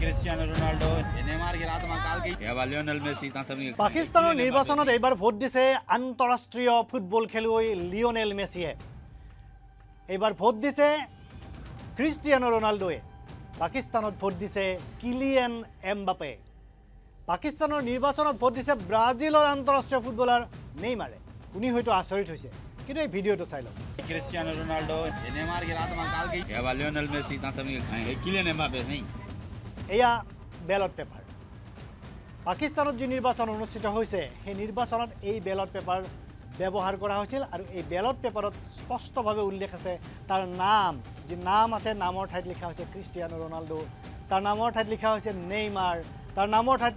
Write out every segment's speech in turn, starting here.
Cristiano Ronaldo পাকিস্তানৰ নিৰ্বাচনত এইবাৰ ভোট দিছে আন্তঃৰাষ্ট্ৰীয় ফুটবল খেলুৱৈ লিঅ'নেল মেছিয়ে এইবাৰ ভোট দিছে ক্ৰিষ্টিয়ানো ৰনাল্ডোৱে পাকিস্তানত ভোট দিছে কিলিয়েন এমবাপে পাকিস্তানৰ নিৰ্বাচনত ভোট দিছে ব্ৰাজিলৰ আন্তঃৰাষ্ট্ৰীয় ফুটবলাৰ নেইমাৰে শুনি হয়তো আচৰিত হৈছে কিন্তু এই ভিডিঅ'টো চাই লওক ক্ৰিষ্টিয়ানো ৰনাল্ডো এয়া বেলট পেপাৰ। পাকিস্তানত যি নিৰ্বাচন অনুষ্ঠিত হৈছে সেই নিৰ্বাচনত এই বেলট পেপাৰ ব্যৱহাৰ কৰা হৈছিল আৰু এই বেলট পেপাৰত স্পষ্টভাৱে উল্লেখ আছে তাৰ নাম। যি নাম আছে নামৰ ঠাইত লিখা হৈছে ক্ৰিষ্টিয়ানো ৰনাল্ডো তাৰ নামৰ ঠাইত লিখা হৈছে নেইমাৰ তাৰ নামৰ ঠাইত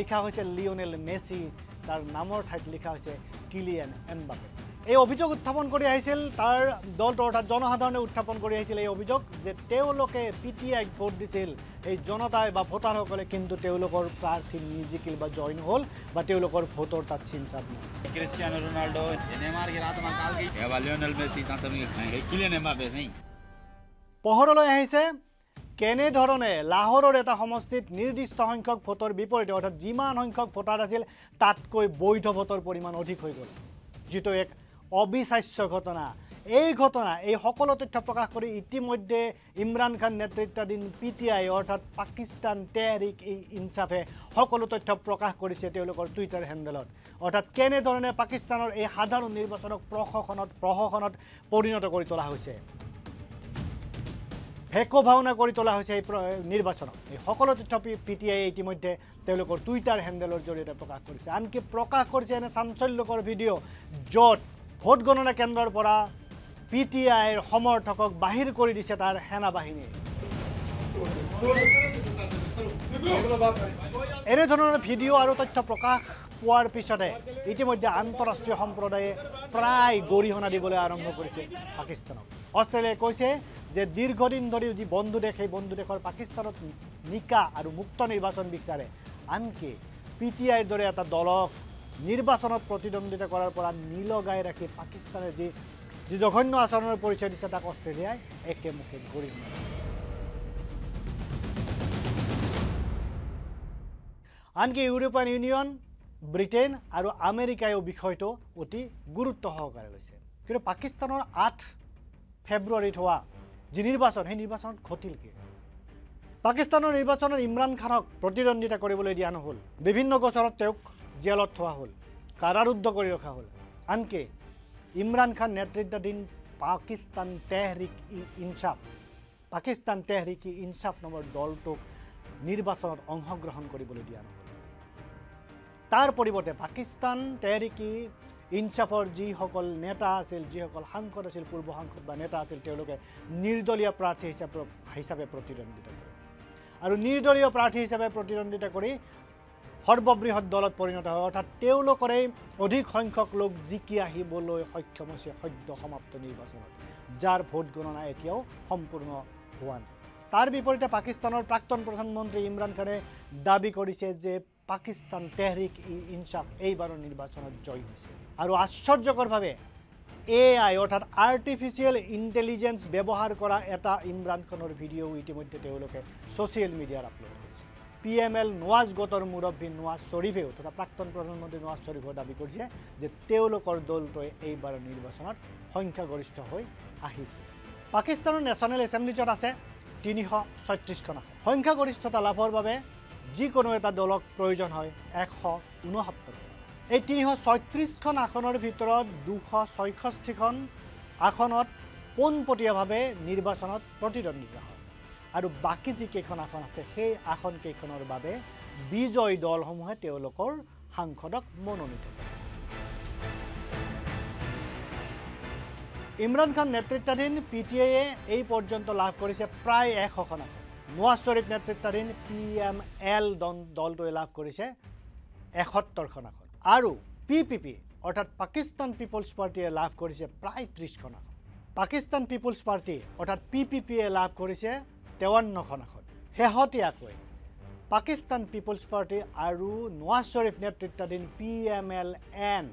লিখা হৈছে লিঅনেল মেছি তাৰ নামৰ ঠাইত লিখা হৈছে কিলিয়ান এমবাপে। এই অভিযোগ উত্থাপন কৰি আহিছিল তাৰ দলটো অৰ্থাৎ জনসাধাৰণে উত্থাপন কৰি আহিছিল এই অভিযোগ যে তেওঁলোকে পি টি আইক ভোট দিছিল। এই জনতাই বা ভোটাৰসকলে কিন্তু তেওঁলোকৰ প্ৰাৰ্থী নিজিকিল বা জইন হ'ল বা তেওঁলোকৰ ভোটৰ তাত চিন চিনচাপ পোহৰলৈ আহিছে কেনেধৰণে লাহোৰৰ এটা সমষ্টিত নিৰ্দিষ্ট সংখ্যক ভোটৰ বিপৰীতে অৰ্থাৎ যিমান সংখ্যক ভোটাৰ আছিল তাতকৈ বৈধ ভোটৰ পৰিমাণ অধিক হৈ গ'ল। যিটো এক অবিশ্বাস্য ঘটনা। এই ঘটনা এই সকলো তথ্য প্ৰকাশ কৰি ইতিমধ্যে ইমৰান খান নেতৃত্বাধীন পি টি আই অৰ্থাৎ পাকিস্তান তেহৰিক ই ইনচাফে সকলো তথ্য প্ৰকাশ কৰিছে তেওঁলোকৰ টুইটাৰ হেণ্ডেলত। অৰ্থাৎ কেনেধৰণে পাকিস্তানৰ এই সাধাৰণ নিৰ্বাচনক প্ৰশাসনত প্ৰশাসনত পৰিণত কৰি তোলা হৈছে? ভেকো ভাওনা কৰি তোলা হৈছে এই নিৰ্বাচনত এই সকলো তথ্য পি টি আইয়ে ইতিমধ্যে তেওঁলোকৰ টুইটাৰ হেণ্ডেলৰ জৰিয়তে প্ৰকাশ কৰিছে। আনকি প্ৰকাশ কৰিছে এনে চাঞ্চল্যকৰ ভিডিঅ' য'ত ভোট গণনা কেন্দ্ৰৰ পৰা পি টি আইৰ সমৰ্থকক বাহিৰ কৰি দিছে তাৰ সেনা বাহিনীয়ে এনেধৰণৰ ভিডিঅ' আৰু তথ্য প্ৰকাশ পোৱাৰ পিছতে ইতিমধ্যে আন্তঃৰাষ্ট্ৰীয় সম্প্ৰদায়ে প্ৰায় গৰিহণা দিবলৈ আৰম্ভ কৰিছে পাকিস্তানক। অষ্ট্ৰেলিয়াই কৈছে যে দীৰ্ঘদিন ধৰি যি বন্ধু দেশ সেই বন্ধু দেশৰ পাকিস্তানত নিকা আৰু মুক্ত নিৰ্বাচন বিচাৰে আনকি পি টি আইৰ দৰে এটা দলক নিৰ্বাচনত প্ৰতিদ্বন্দ্বিতা কৰাৰ পৰা নিলগাই ৰাখি পাকিস্তানে যি যি জঘন্য আচৰণৰ পৰিচয় দিছে তাক অষ্ট্ৰেলিয়াই একেমুখে দিছে আনকি ইউৰোপীয়ান ইউনিয়ন ব্ৰিটেইন আৰু আমেৰিকাইও বিষয়টো অতি গুৰুত্ব সহকাৰে লৈছে। কিন্তু পাকিস্তানৰ আঠ ফেব্ৰুৱাৰীত হোৱা যি নিৰ্বাচন সেই নিৰ্বাচনত ঘটিল কি? পাকিস্তানৰ নিৰ্বাচনত ইমৰান খানক প্ৰতিদ্বন্দ্বিতা কৰিবলৈ দিয়া নহ'ল। বিভিন্ন গোচৰত তেওঁক জেলত থোৱা হ'ল কাৰাৰুদ্ধ কৰি ৰখা হ'ল। আনকি ইমৰান খান নেতৃত্বাধীন পাকিস্তান তেহৰিক ই ইনচাফ পাকিস্তান তেহৰিক ই ইনচাফ নামৰ দলটোক নিৰ্বাচনত অংশগ্ৰহণ কৰিবলৈ দিয়া নহ'ল। তাৰ পৰিৱৰ্তে পাকিস্তান তেহৰিকি ইনচাফৰ যিসকল নেতা আছিল যিসকল সাংসদ আছিল পূৰ্ব সাংসদ বা নেতা আছিল তেওঁলোকে নিৰ্দলীয় প্ৰাৰ্থী হিচাপে হিচাপে প্ৰতিদ্বন্দ্বিতা কৰে। আৰু নিৰ্দলীয় প্ৰাৰ্থী হিচাপে প্ৰতিদ্বন্দ্বিতা কৰি সৰ্ববৃহৎ দলত পৰিণত হয়। অৰ্থাৎ তেওঁলোকৰেই অধিক সংখ্যক লোক জিকি আহিবলৈ সক্ষম হৈছে সদ্য সমাপ্ত নিৰ্বাচনত যাৰ ভোট গণনা এতিয়াও সম্পূৰ্ণ হোৱা নাই। তাৰ বিপৰীতে পাকিস্তানৰ প্ৰাক্তন প্ৰধানমন্ত্ৰী ইমৰান খানে দাবী কৰিছে যে পাকিস্তান তেহৰিক ই ইনচাফ এইবাৰৰ নিৰ্বাচনত জয়ী হৈছে। আৰু আশ্চৰ্যকৰভাৱে এ আই অৰ্থাৎ আৰ্টিফিচিয়েল ইণ্টেলিজেঞ্চ ব্যৱহাৰ কৰা এটা ইমৰান খানৰ ভিডিঅ' ইতিমধ্যে তেওঁলোকে ছ'চিয়েল মিডিয়াত আপলোড কৰিছে। পি এম এল নৱাজ গোটৰ মুৰব্বী নৱাজ শ্বৰীফেও তথা প্ৰাক্তন প্ৰধানমন্ত্ৰী নৱাজ শ্বৰীফেও দাবী কৰিছে যে তেওঁলোকৰ দলটোৱে এইবাৰৰ নিৰ্বাচনত সংখ্যাগৰিষ্ঠ হৈ আহিছে। পাকিস্তানৰ নেশ্যনেল এছেম্বলিজত আছে তিনিশ ছয়ত্ৰিছখন আসন। সংখ্যাগৰিষ্ঠতা লাভৰ বাবে যিকোনো এটা দলক প্ৰয়োজন হয় এশ ঊনসত্তৰ এই তিনিশ ছয়ত্ৰিছখন আসনৰ ভিতৰত দুশ ছয়ষষ্ঠিখন আসনত পোনপটীয়াভাৱে নিৰ্বাচনত প্ৰতিদ্বন্দ্বিতা হয়। আৰু বাকী যিকেইখন আসন আছে সেই আসনকেইখনৰ বাবে বিজয়ী দলসমূহে তেওঁলোকৰ সাংসদক মনোনীত কৰে। ইমৰান খান নেতৃত্বাধীন পি টি আইয়ে এই পৰ্যন্ত লাভ কৰিছে প্ৰায় এশখন আসন। নৱাজ শ্বৰীফ নেতৃত্বাধীন পি এম এল দলটোৱে লাভ কৰিছে এসত্তৰখন আসন। আৰু পি পি পি অৰ্থাৎ পাকিস্তান পিপলছ পাৰ্টীয়ে লাভ কৰিছে প্ৰায় ত্ৰিছখন আসন। পাকিস্তান পিপলছ পাৰ্টী অৰ্থাৎ পি পি পিয়ে লাভ কৰিছে তেৱন্নখন আসন শেহতীয়াকৈ পাকিস্তান পিপলছ পাৰ্টী আৰু নৱাজ শ্বৰীফ নেতৃত্বাধীন পি এম এল এন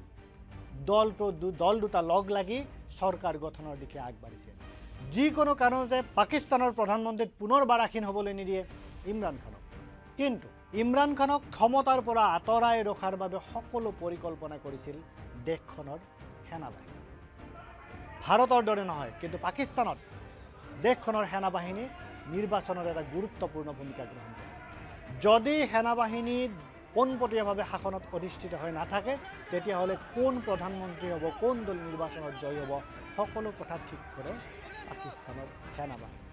দলটো দল দুটা লগ লাগি চৰকাৰ গঠনৰ দিশে আগবাঢ়িছে। যিকোনো কাৰণতে পাকিস্তানৰ প্ৰধানমন্ত্ৰীত পুনৰবাৰ আসীন হ'বলৈ নিদিয়ে ইমৰান খানক কিন্তু ইমৰান খানক ক্ষমতাৰ পৰা আঁতৰাই ৰখাৰ বাবে সকলো পৰিকল্পনা কৰিছিল দেশখনৰ সেনাবাহিনী। ভাৰতৰ দৰে নহয় কিন্তু পাকিস্তানত দেশখনৰ সেনাবাহিনী নিৰ্বাচনৰ এটা গুৰুত্বপূৰ্ণ ভূমিকা গ্ৰহণ কৰে। যদি সেনাবাহিনী পোনপটীয়াভাৱে শাসনত অধিষ্ঠিত হৈ নাথাকে তেতিয়াহ'লে কোন প্ৰধানমন্ত্ৰী হ'ব কোন দল নিৰ্বাচনত জয়ী হ'ব সকলো কথা ঠিক কৰে পাকিস্তানৰ সেনাবাহিনী।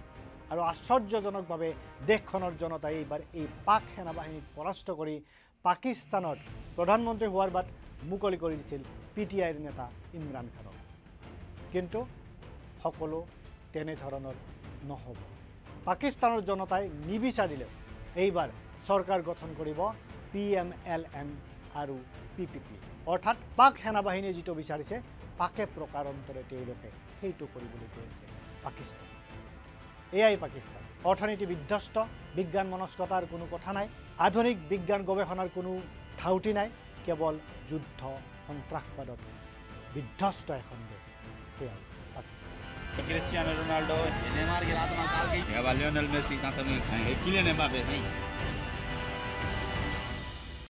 আৰু আশ্চৰ্যজনকভাৱে দেশখনৰ জনতাই এইবাৰ এই পাক সেনাবাহিনীক পৰাস্ত কৰি পাকিস্তানত প্ৰধানমন্ত্ৰী হোৱাৰ বাট মুকলি কৰি দিছিল পি টি আইৰ নেতা ইমৰান খানক। কিন্তু সকলো তেনেধৰণৰ নহ'ব। পাকিস্তানৰ জনতাই নিবিচাৰিলেও এইবাৰ চৰকাৰ গঠন কৰিব পি এম এল এন আৰু পি পি পি। অৰ্থাৎ পাক সেনাবাহিনীয়ে যিটো বিচাৰিছে পাকে প্ৰকাৰান্তৰে তেওঁলোকে সেইটো কৰিবলৈ গৈ আছে পাকিস্তান। এয়াই পাকিস্তান। অৰ্থনীতি বিধ্বস্ত বিজ্ঞান মনস্কতাৰ কোনো কথা নাই আধুনিক বিজ্ঞান গৱেষণাৰ কোনো ধাউতি নাই কেৱল যুদ্ধ সন্ত্ৰাসবাদত বিধ্বস্ত এখন দেশ। सकते हैं पाकिस्तान। क्रिस्टियानो रोनाल्डो नेमार के रात में काल के। या लियोनेल मेसी का समय है किले ने बाबे नहीं।